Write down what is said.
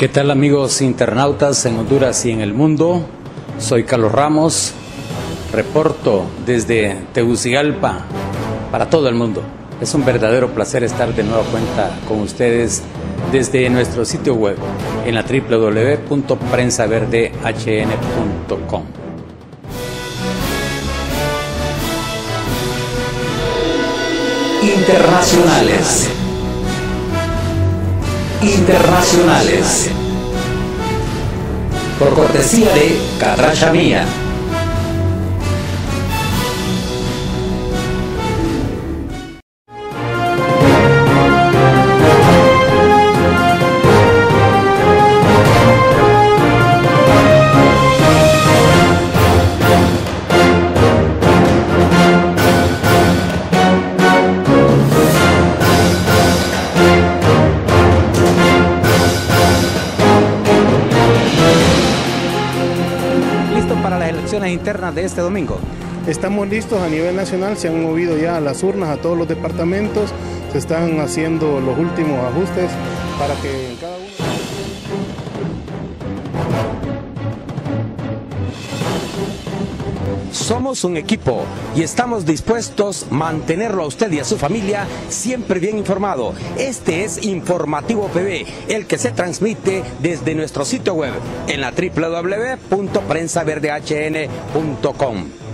¿Qué tal amigos internautas en Honduras y en el mundo? Soy Carlos Ramos, reporto desde Tegucigalpa para todo el mundo. Es un verdadero placer estar de nueva cuenta con ustedes desde nuestro sitio web en la www.prensaverdehn.com. Internacionales. Internacionales. Por cortesía de Catracha Mía. ¿Listo para las elecciones internas de este domingo? Estamos listos a nivel nacional, se han movido ya las urnas a todos los departamentos, se están haciendo los últimos ajustes para que en cada Somos un equipo y estamos dispuestos a mantenerlo a usted y a su familia siempre bien informado. Este es Informativo PB, el que se transmite desde nuestro sitio web en la www.prensaverdehn.com.